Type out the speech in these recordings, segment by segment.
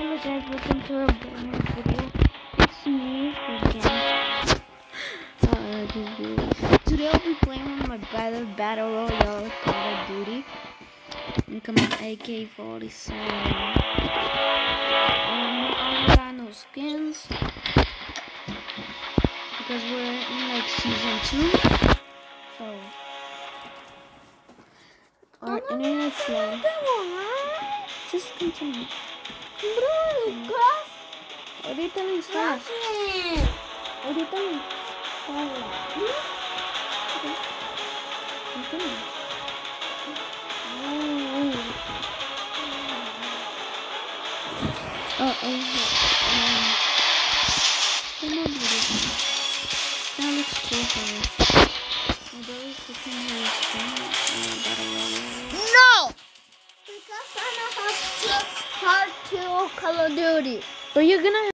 Hello guys, welcome to a brand new video. It's me again. Uh, today I'll be playing with my brother Battle Royale Call of Duty. At my AK-47. Um, I got no skins because we're in like season two. So our internet's slow. Just continue. Ahorita me. Ahorita me. Oh, oh, come on, baby. That looks cool for me. My brother's looking at his phone. Battle royale. No! Because I know how to hard Call of Duty. But you're gonna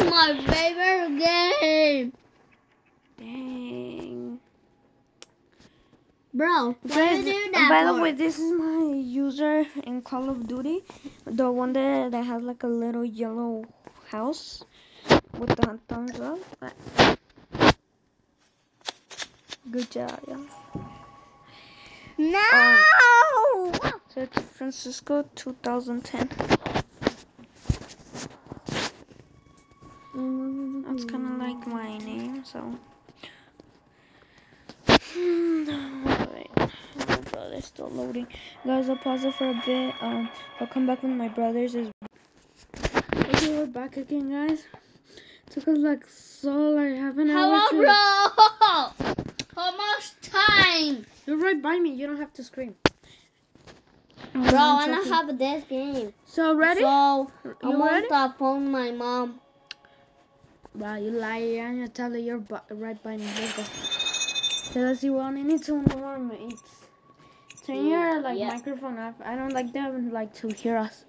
My favorite game. Dang. Bro, why do that by the way, this is my user in Call of Duty. The one that, that has like a little yellow house with the thumbs up. Good job, yeah. No! So it's Francisco 2010. That's kind of like my name, so. Brother's still loading. Guys, I'll pause it for a bit. Um, I'll come back when my brother's is. Back again, guys. Took us like so like half an hour. Hello, to- bro! How much time? You're right by me. You don't have to scream. Bro, I'm I don't joking. have this game. So ready? So, You want ready? to phone my mom. Wow, you lie. I'm gonna tell her you're bu- right by me. Let's go. Okay, let's see. Need two more mates. Turn mm, your like Yeah. microphone off. I don't like them like to hear us.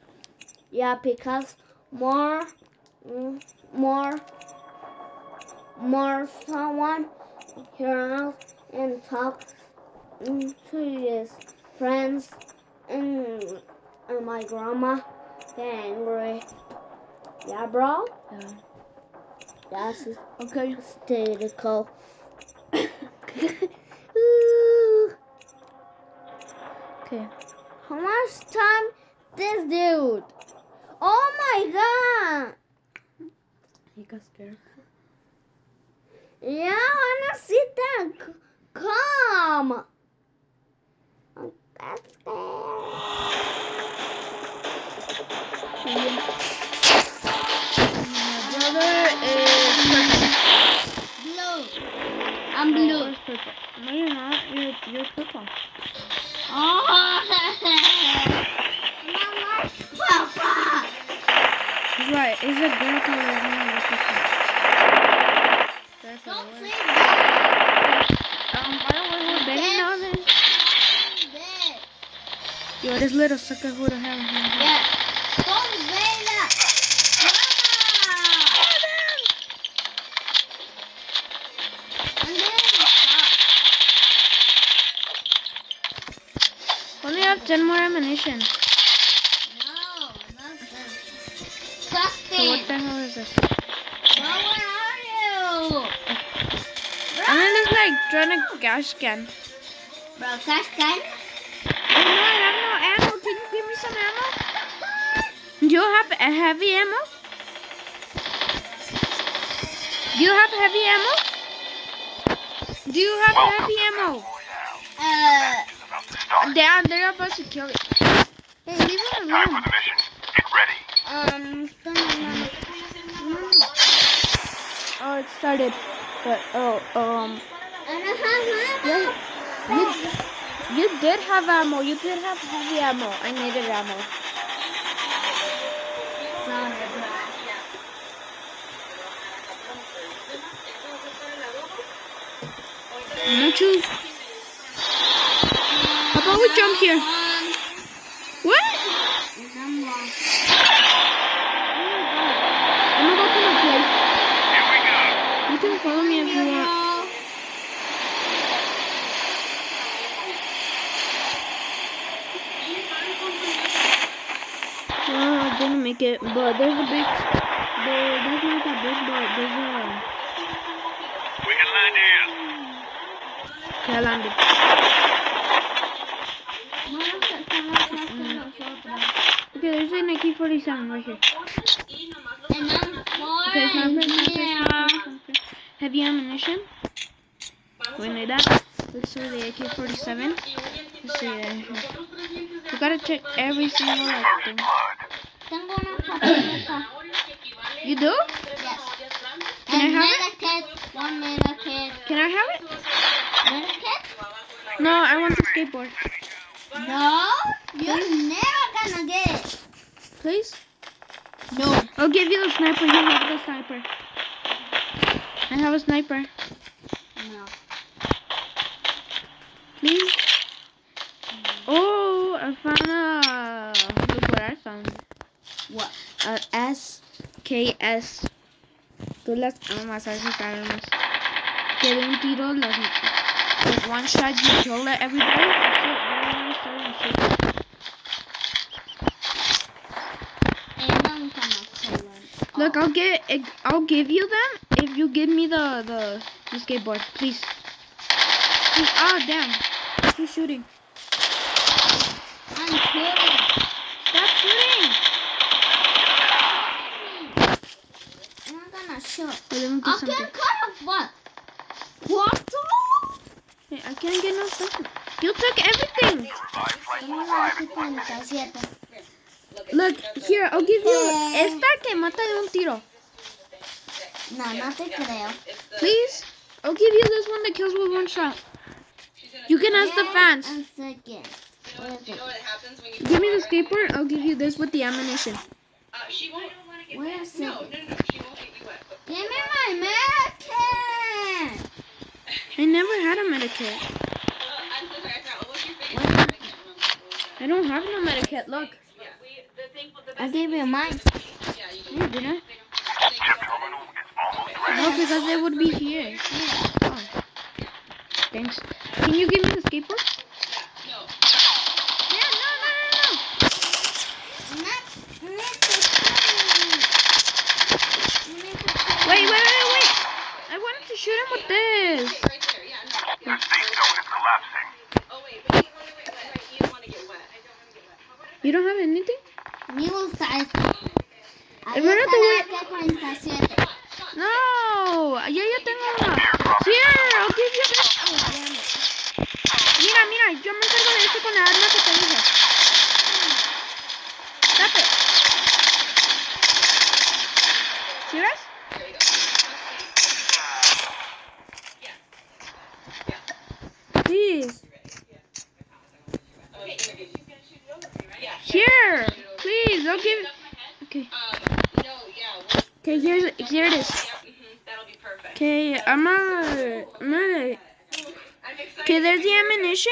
Yeah, because more, mm, more, more someone hear us and talk to his friends and, and my grandma get angry. Yeah, bro. Yeah. That's Okay. hysterical. Ooh, Okay. How much time this dude? Oh my god! He got scared. Yeah, I wanna see that. Come. Oh, I'm that My brother is purple. Blue. I'm blue. Where's purple? No, you're not. You're you're purple. Oh. Mama, Papa. Right. Girl color. Purple. That's Don't all say right. that. Um, by the way, we're betting now then. That. Yo, this little sucker who the hell is? Yeah. Don't say that. Only have 10 more ammunition. Trying to cash scan. Bro, cash can? Oh no, I have no ammo. Can you give me some ammo? Do you have a heavy ammo? Do you have heavy ammo? Do you have heavy ammo? Uh, They're, they're about to kill it. Hey, leave it Time for the mission. Get ready. um, no, no, no. Oh, it started. But, oh, um, I don't have yeah, you, you did have ammo. You did have heavy ammo. I needed ammo. No choose. How about we jump here? What? Number. I'm But there's a big. There, there's not that big, but there's a. We can land here. Okay, I landed. Nosotros. Okay, there's an AK-47 right here. Okay. Heavy ammunition. We need that. Let's see the AK-47. Let's see it. We gotta check every single like. Tengo una papeleta. You do? Yes. Can I have it? medikit, One medikit. Can I have it? Medikit? No, I want the skateboard. No, you're never gonna get it. Please? No. I'll give you the sniper. You have the sniper. I have a sniper. No. Please? Oh, I found a. Look what I found. SKS. Uh, Tú las amas, a veces sabemos. Que de un tiro las. Like one shot, you kill everybody. That's it. I don't understand shit. And I'm gonna kill him. Look, I'll get. Eh, I'll give you them if you give me the the, the skateboard, please. Please. Oh damn! Who's shooting? I'm kidding. Stop shooting! And I'm. Wait, let me do I something. can cut off what? What? Hey, I can't get no something. You took everything. Tengo la 57. Look, here, I'll give you esta que mata de un tiro. No, no te creo. Please? I'll give you this one that kills with one shot. You can ask the fans. And second. What is it? Give me the skateboard, I'll give you this with the ammunition. Where is it? Give medicine. I never had a medikit. I don't have no medikit, look. I gave you mine. No, you didn't. Chip terminal is almost ready. No, because they would be here. Oh. Thanks. Can you give me the skateboard? Shoot him with this. You don't have anything? Amigo size. Ahí Hermano, está te voy la AK-47. No, ya yo tengo una. Here, damn it. Mira, mira, yo me encargo de esto con la arma que te. Please, I'll give. Okay. Okay, here's here it is. Okay, I'm gonna, I'm gonna. Okay, there's the ammunition,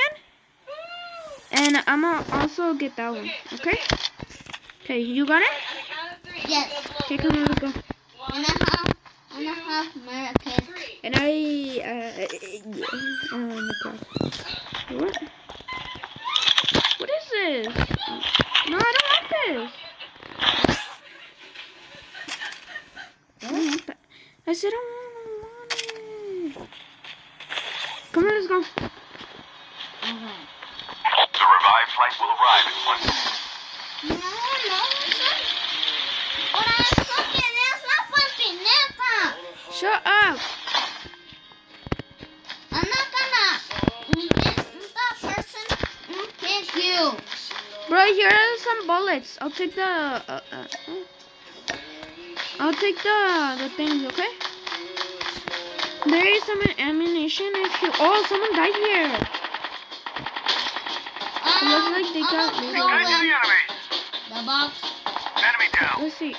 and I'm gonna also get that one. Okay. Okay, you got it? Yes. Okay, come on, let's go. And I have, and I have American. And I, uh, oh my god. What? What is this? No, I don't want this. I don't want that. I said I want it. Come on, let's go. Ajá. The revived flight will arrive in one minute. No, no, eso. Ahora eso quién es la patineta. Shut up. I'm not gonna that person hit you. Bro, here are some bullets. I'll take the. Uh, uh, uh, I'll take the the things, okay? There is some ammunition. If you. Oh, someone died here. It looks like they got I'm moved. the enemy. the box. Enemy down. Let's see.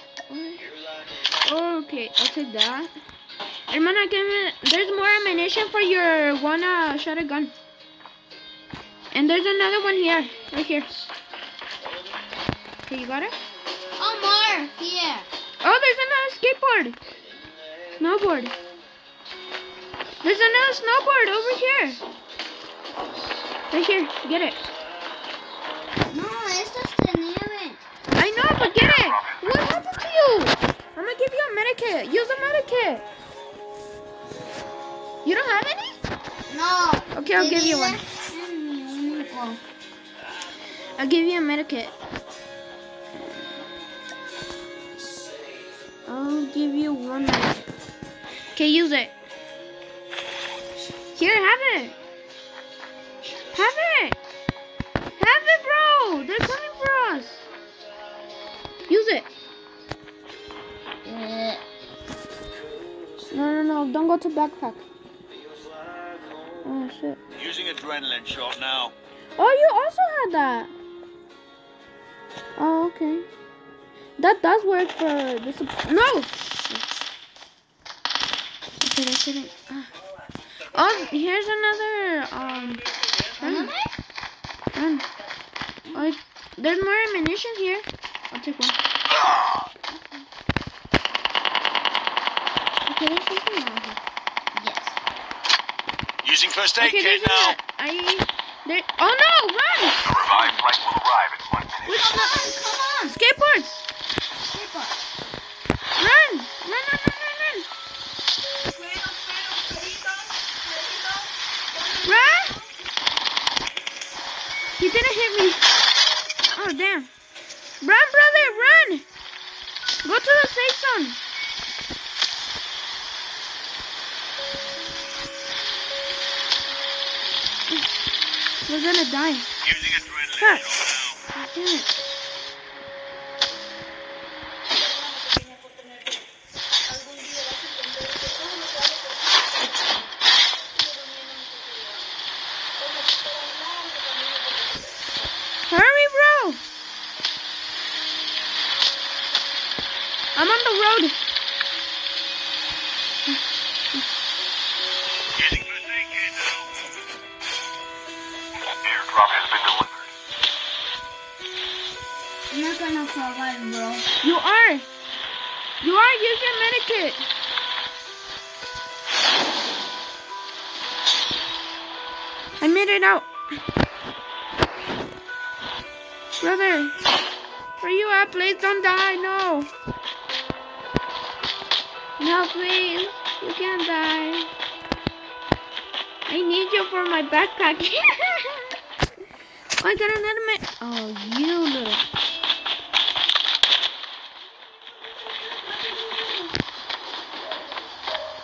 Oh, okay, I'll take that. Hermana, can we, there's more ammunition for your one uh, shotgun. And there's another one here, right here. Okay, you got it? Skateboard. Snowboard. There's another snowboard over here. Right here, get it. No, esto es de nieve. I know, but get it. What happened to you? I'm gonna give you a medikit. Use a medikit. You don't have any? No. Okay, I'll give you one. one. I'll give you a medikit. I'll give you one medikit. Okay, use it. Here, have it. Have it. Have it, bro. They're coming for us. Use it. No, no, no. Don't go to backpack. Oh, shit. Using adrenaline shot now. Oh, you also had that. Oh, okay. That does work for this. No. Okay, that's it. Ah. Oh, here's another. Um. Run. Run. Oh, there's more ammunition here. I'll take one. Okay, there's something out here. Yes. Using first aid Okay, kit there's now. a. I. There. Oh no! Run! The revived flight will arrive in one minute. Which Come on, come on. Skateboards! Up. Run! Run! Run! Run! Run! Run! Run! He didn't hit me. Oh damn! Run, brother! Run! Go to the safe zone. We're gonna die. Huh. Damn it. I made it out. Brother, where you at? Please don't die. No. No, please. You can't die. I need you for my backpack. oh, I got another med. Oh, you little.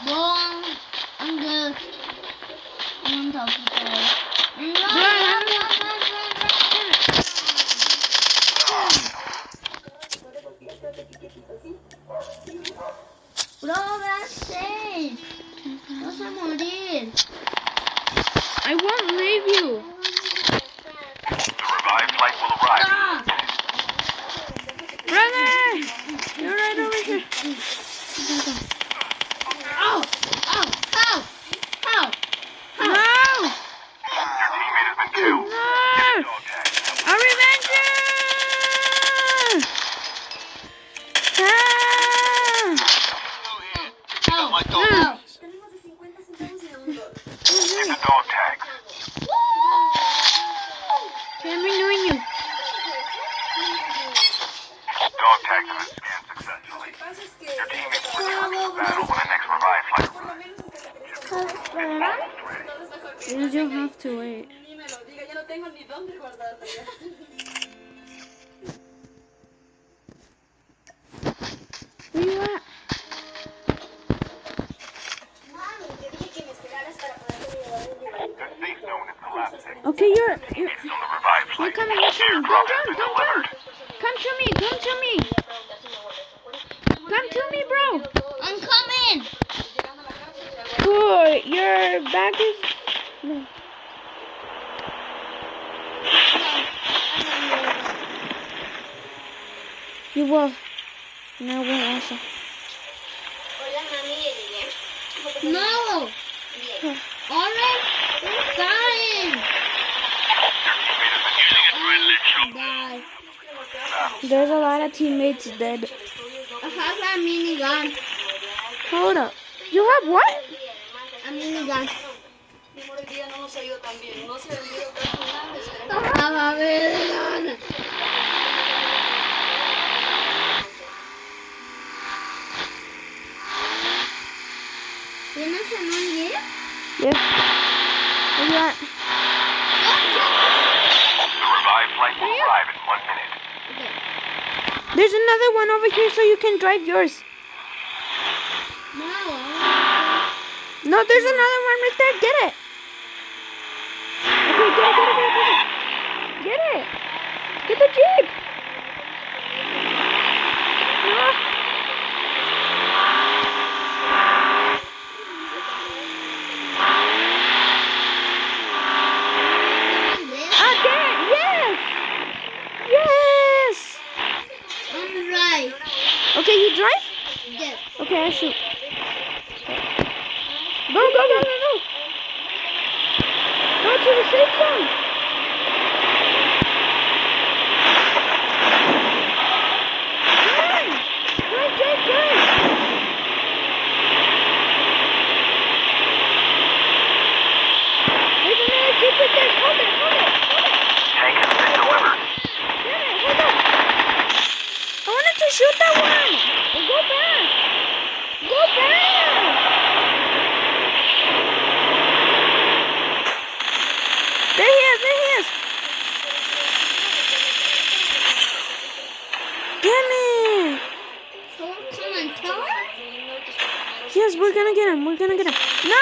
Bro, I'm, I'm good. I'm on top of the wall. Run, Run, run, run, run, run, run, Bro, that's safe. Vas a morir. I won't leave you. The revived flight will arrive. Ah! Brother! You're right over here. Ow! Ow! Ow! Ow! No! Your teammate has been killed. No! Dog tag. I'll revenge you! Ah! Ow! My dog. Ow! Get the dog tags. Okay, I'm renewing you. Dog tags have been scanned successfully. Your teammates will return to the battle when the next revived flight arrives. You don't have to wait. Ni me lo diga, ya no tengo ni dónde guardarlo ya. Where you at? The safe zone is collapsing. Okay, you're you're It's on the revived you're coming. You're coming. Don't Airdrop has jump. Yeah. There's another one over here so you can drive yours. No. No, there's another one right there. Get it. Get it, get it, it, the Jeep. Want this. There. Yes. Yes. I'm right. Okay, you drive? Yes. Okay, I shoot. Go, go, go, go, go. Go to the safe zone. Come on. Drive, drive, drive. There's another jeep right there. Hold it, hold it, hold it. Tank has been delivered. Get it, hold on. I wanted to shoot that one. Well, go back. Go back. There he is, there he is. Damn it. So come and tell her? Yes, we're gonna get him. We're gonna get him. No!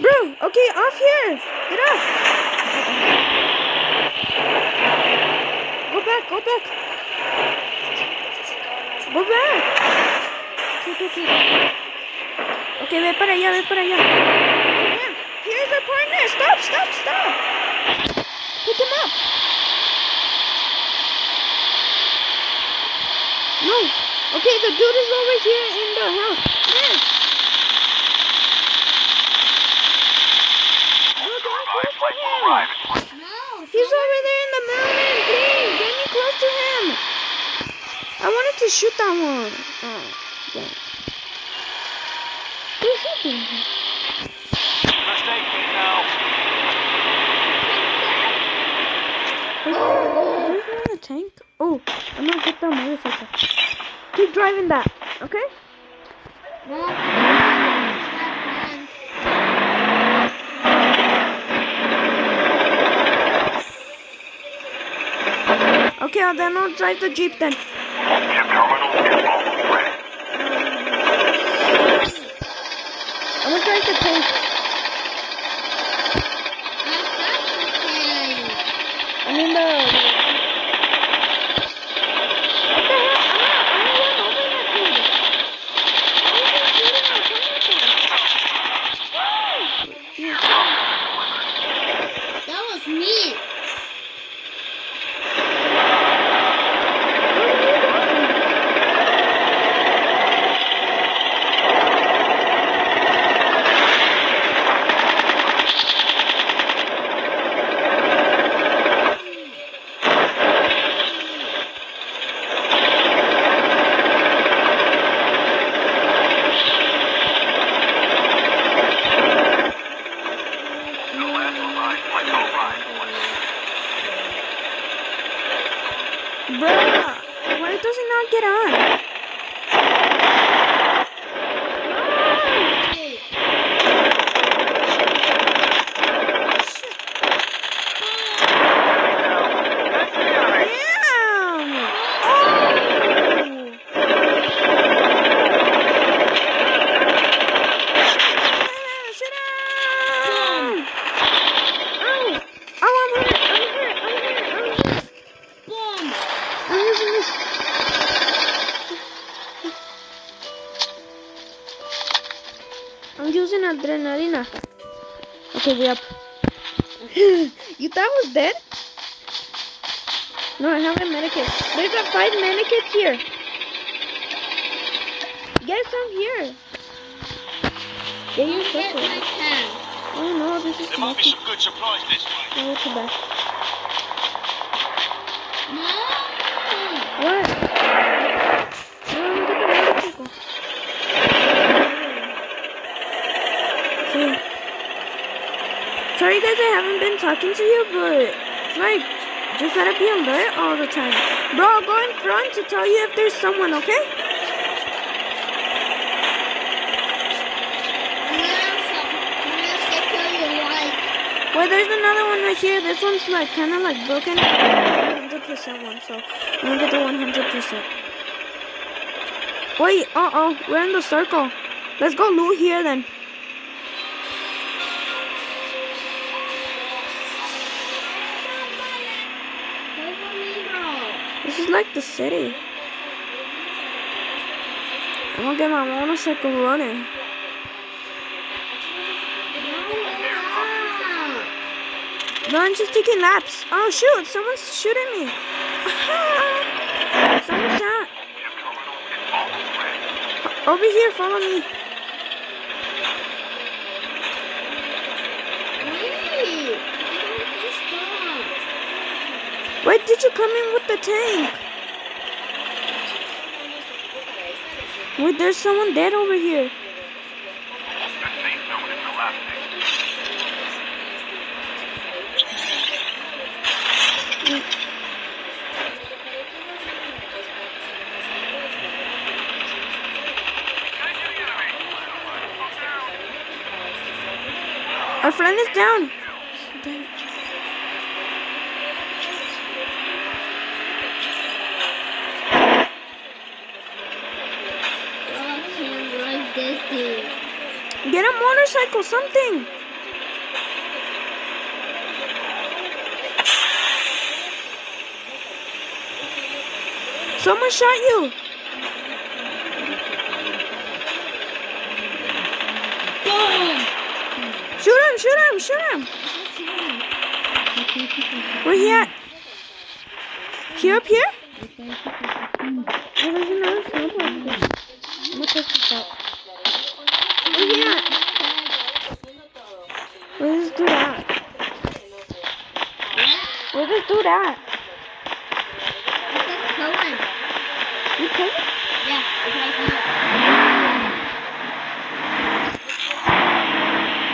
Bro, okay, off here. Get off. Go back, go back. Go back. Okay, okay, okay. Okay, ve para allá, ve para allá. Here's our partner. Stop, stop, stop. Pick him up. No. Okay, the dude is over here in the house. Yes. Go down close to him. arrive in one No. He's over there in the mountain. Please, get me close to him. I wanted to shoot that one. Oh, dang. Who's shooting him? First aid kit now. Where's there a tank? Oh, I'm gonna get that motorcycle. Keep driving that, okay? Okay, then I'll drive the jeep then. Chip terminal is almost ready. I'm gonna drive the tank. Me. Sorry guys, I haven't been talking to you, but like, just gotta be alert all the time. Bro, I'll go in front to tell you if there's someone, okay? Well, there's another one right here. This one's like kind of like broken. 100% one, so I'm gonna get the 100%. Wait, uh oh, we're in the circle. Let's go loot here then. Like the city. I'm gonna get my motorcycle running. No, I'm just taking laps. Oh shoot, someone's shooting me. Someone's shot. Chip terminal is almost ready. Over here, follow me. Wait, did you come in with the tank? Wait, there's someone dead over here. Our friend is down. Get a motorcycle, something. Someone shot you. Shoot him, shoot him, shoot him. Where he at? Here up here? Oh, there's another sniper up there. I'm gonna test this out. Where he at? Where's this dude at? Where's this dude at? You coming?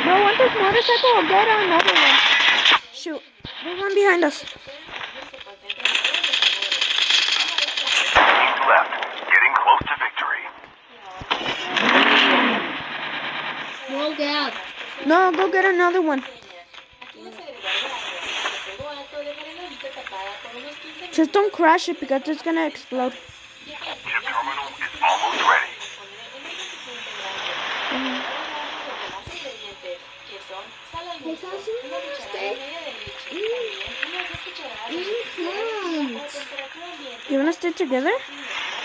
No, I want this motorcycle or get another one. Shoot. There's one behind us. Left. Getting close to victory. No, go get another one. Just don't crash it because it's gonna explode. Chip terminal is almost ready. You wanna stay together?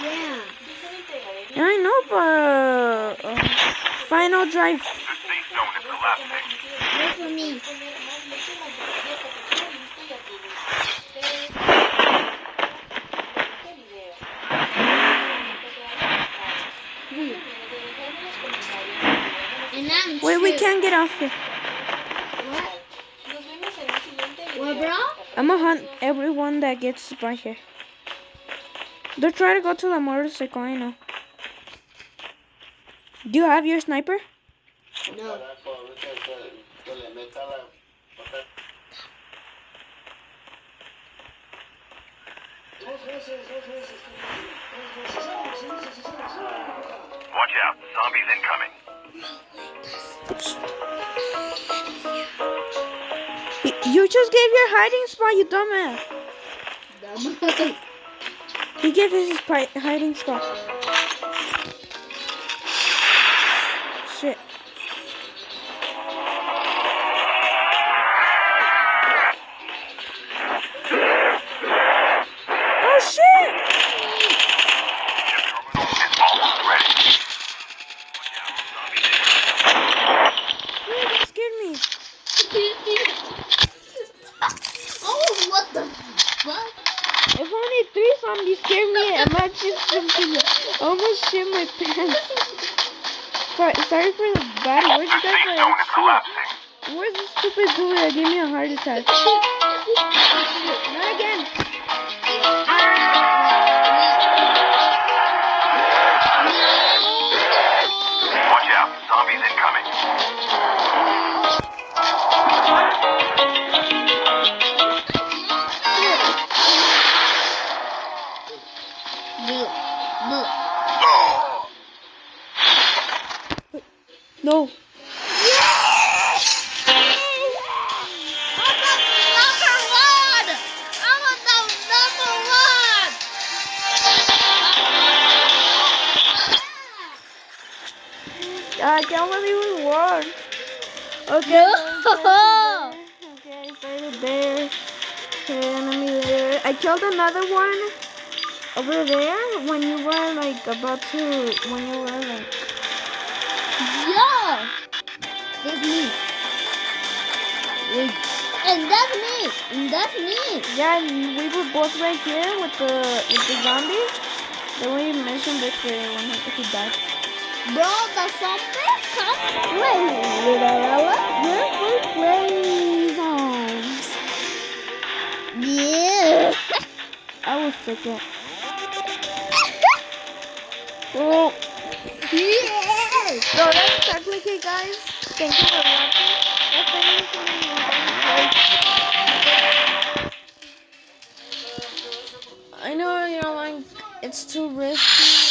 Yeah. Yeah, I know, but uh, final drive. The safe zone is collapsing. Wait for me. And I'm Wait, we can't get off here. What? What, bro? I'm gonna hunt everyone that gets by here. They're trying to go to the motorcycle, I know. Do you have your sniper? No. Gave your hiding spot, you dumbass. Dumb. He gave his hiding spot. Over there when you were like about to when you were like Yeah. That's me. Wait. And that's me. And that's me. yeah we were both right here with the with the zombie. Then we mentioned victory when he, he died. Bro, the zombie come play with our We're play zones. Yeah. I was second. Oh. Yeah. So that's technically, guys. Thank you for watching. If anything I know you're like it's too risky.